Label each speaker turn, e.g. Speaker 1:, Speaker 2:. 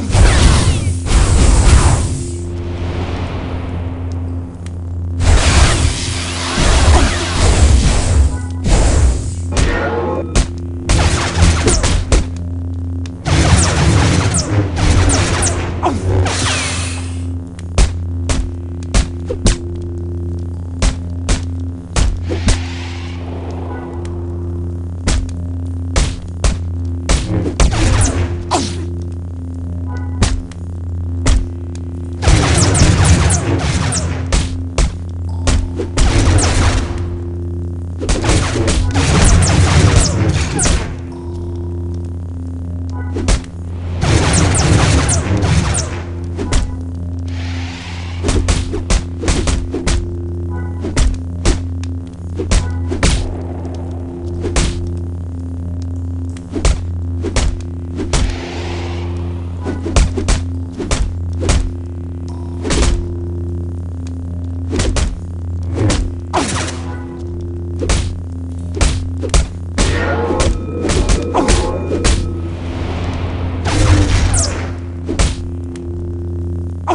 Speaker 1: Oh. Oh!